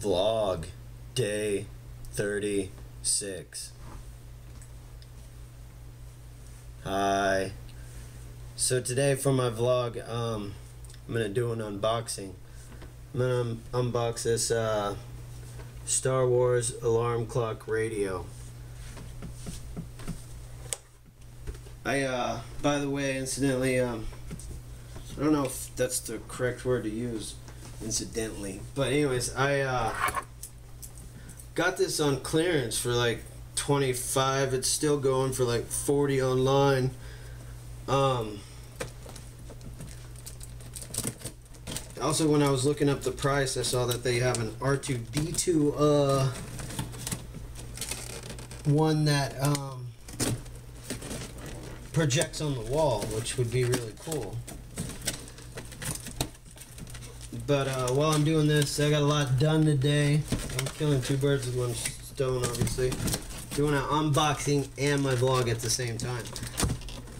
vlog. Day 36 hi. So today for my vlog um, I'm gonna do an unboxing. I'm gonna un unbox this uh, Star Wars alarm clock radio. I uh, by the way incidentally um, I don't know if that's the correct word to use incidentally. But anyways, I uh, got this on clearance for like 25. It's still going for like 40 online. Um, also, when I was looking up the price, I saw that they have an R2D2 uh, one that um, projects on the wall, which would be really cool. But uh, while I'm doing this, I got a lot done today. I'm killing two birds with one stone, obviously. Doing an unboxing and my vlog at the same time.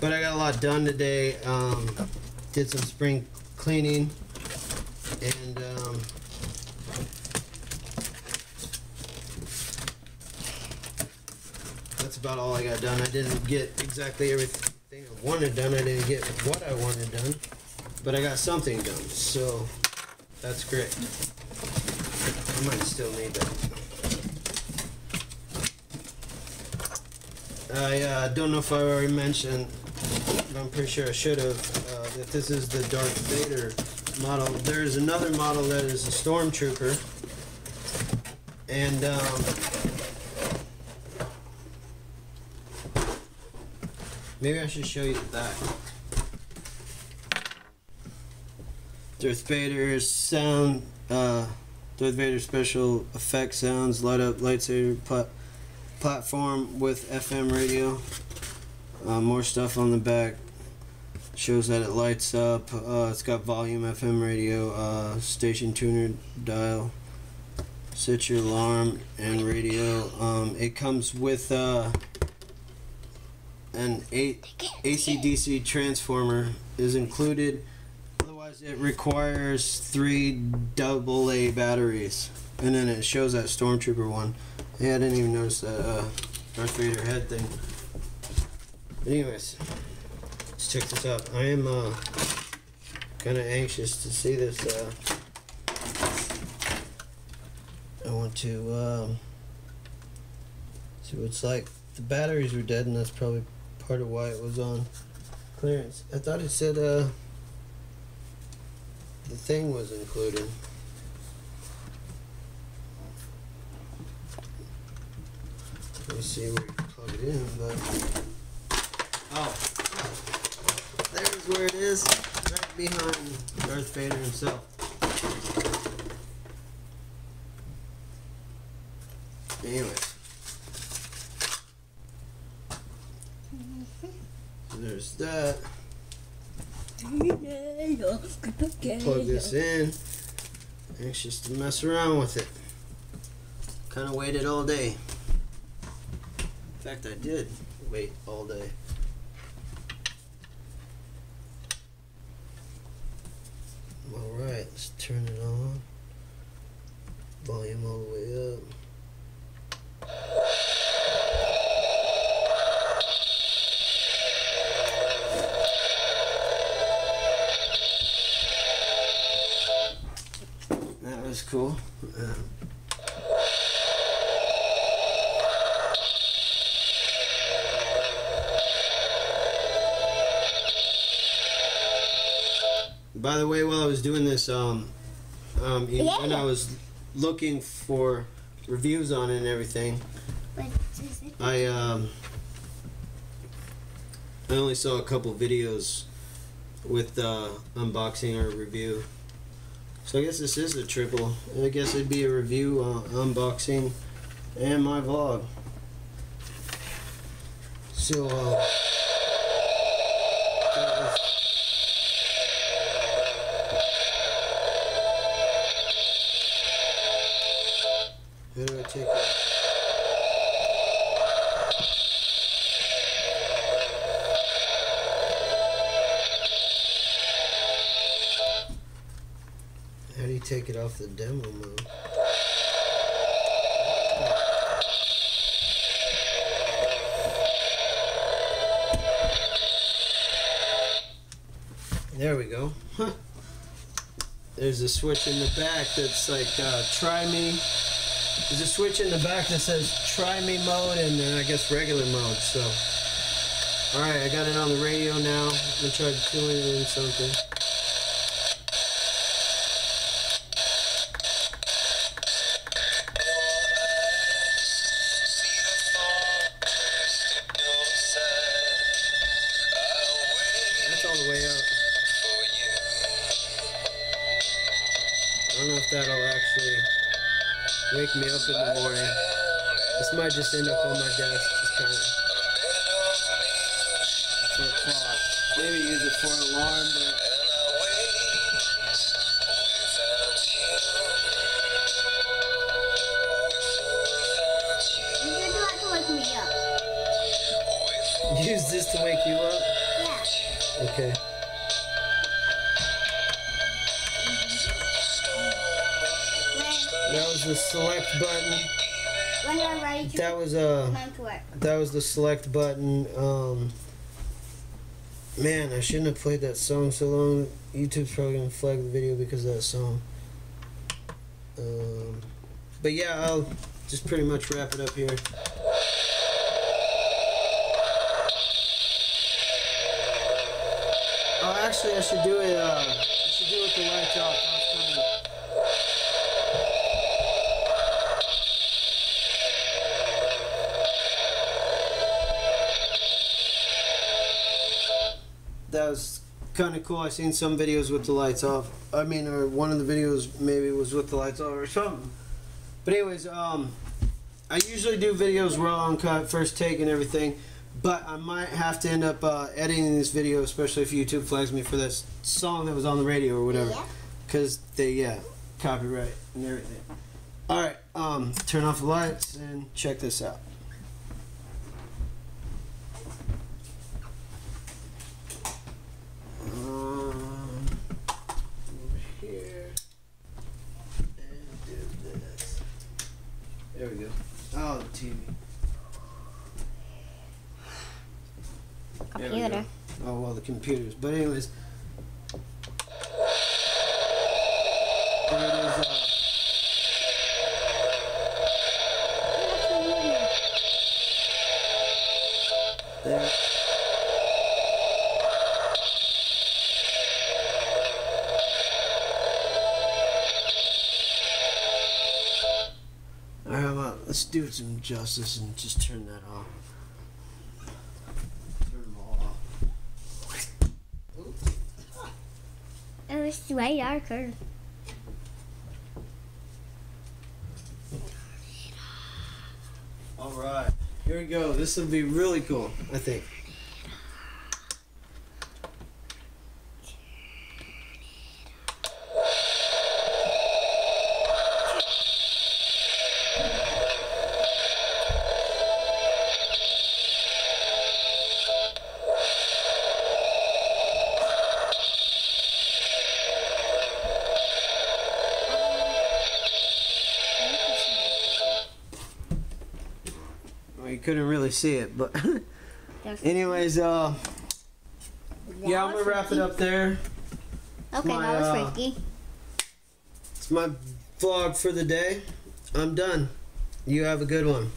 But I got a lot done today. Um, did some spring cleaning. And um, that's about all I got done. I didn't get exactly everything I wanted done. I didn't get what I wanted done. But I got something done. So that's great. I might still need that. I uh, don't know if I already mentioned, but I'm pretty sure I should have, uh, that this is the Darth Vader model. There's another model that is a Stormtrooper. And, um, maybe I should show you that. Darth Vader's sound, uh, Darth Vader special effect sounds, light up lightsaber plat platform with FM radio. Uh, more stuff on the back shows that it lights up. Uh, it's got volume FM radio, uh, station tuner dial, set your alarm and radio. Um, it comes with uh, an AC/DC transformer is included it requires three double A batteries. And then it shows that Stormtrooper one. Yeah, I didn't even notice that uh, Darth Vader head thing. But anyways, let's check this out. I am uh, kind of anxious to see this. Uh, I want to um, see what it's like. The batteries were dead, and that's probably part of why it was on clearance. I thought it said uh, the thing was included. Let me see where you plug it in, but oh, there's where it is, right behind Darth Vader himself. Anyways, so there's that. Plug this in. Anxious to mess around with it. Kind of waited all day. In fact, I did wait all day. Alright, let's turn cool. By the way, while I was doing this, um, um, yeah. when I was looking for reviews on it and everything, I um, I only saw a couple videos with uh, unboxing or review. So I guess this is a triple. I guess it'd be a review, uh, unboxing, and my vlog. So, uh, how do I take it? take it off the demo mode. There we go. Huh. There's a switch in the back that's like uh, try me. There's a switch in the back that says try me mode and then I guess regular mode. So, all right, I got it on the radio now. I'm gonna try to tune in something. All the way up. I don't know if that'll actually wake me up in the morning. This might just end up on my desk, just kind of for a clock. Maybe use it for an alarm, but You do have to wake me up. use this to wake you up. Okay. That was the select button. when you're ready to That was uh come home to work. that was the select button. Um Man, I shouldn't have played that song so long. YouTube's probably gonna flag the video because of that song. Um, but yeah, I'll just pretty much wrap it up here. Oh, actually, I should do it. Uh, I should do it with the lights off. That was kinda- that was kind of cool. I seen some videos with the lights off. I mean, or one of the videos maybe was with the lights off or something. But anyways, um, I usually do videos raw uncut, first take and everything. But I might have to end up uh, editing this video, especially if YouTube flags me for this song that was on the radio or whatever, Yeah. because they yeah copyright and everything. All right, um, turn off the lights and check this out. Um, over here and do this. There we go. Oh, the TV. There we. Computer. Oh well, the computers. But anyways, there it is. Uh, there. All right, well, let's do it some justice and just turn that off. Turn them all off. Way darker. All right, here we go. This will be really cool, I think. Couldn't really see it, but anyways, uh, yeah, I'm gonna wrap it up there. Okay, my, that was uh, freaky. It's my vlog for the day. I'm done. You have a good one.